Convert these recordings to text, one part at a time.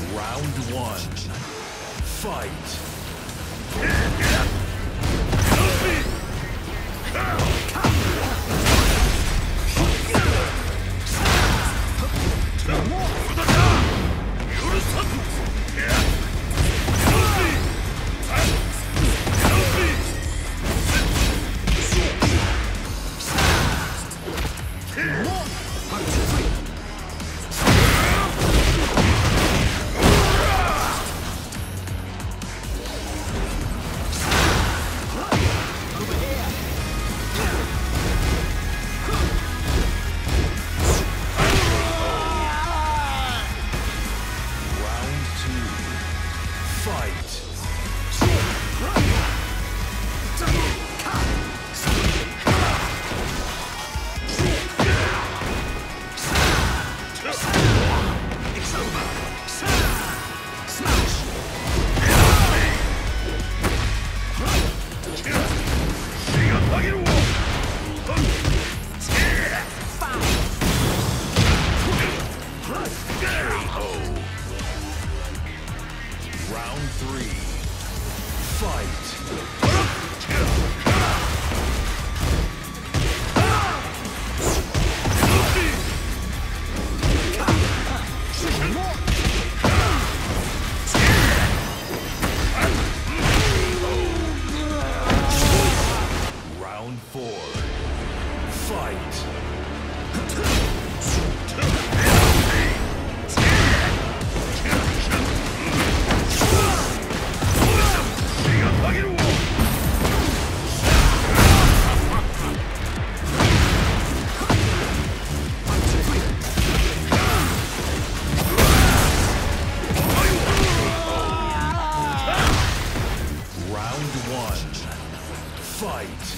Round one. Fight. Round three. Fight. Fight.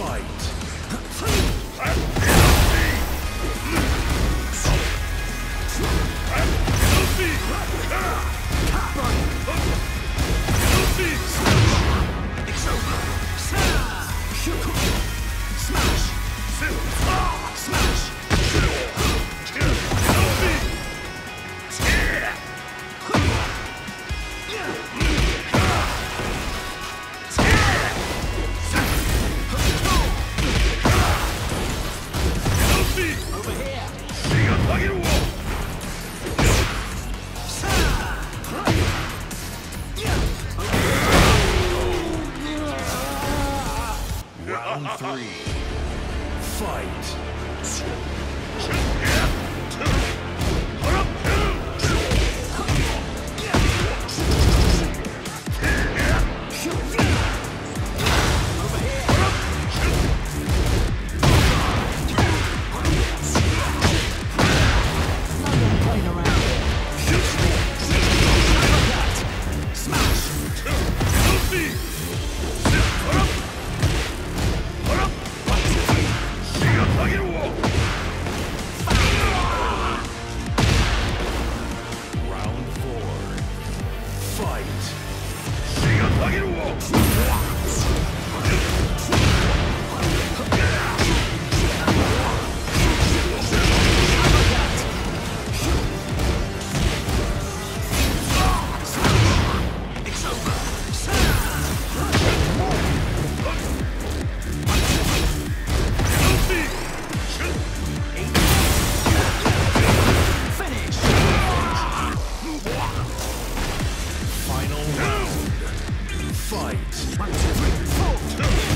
Fight. Three. Fight. Fight. Now this is what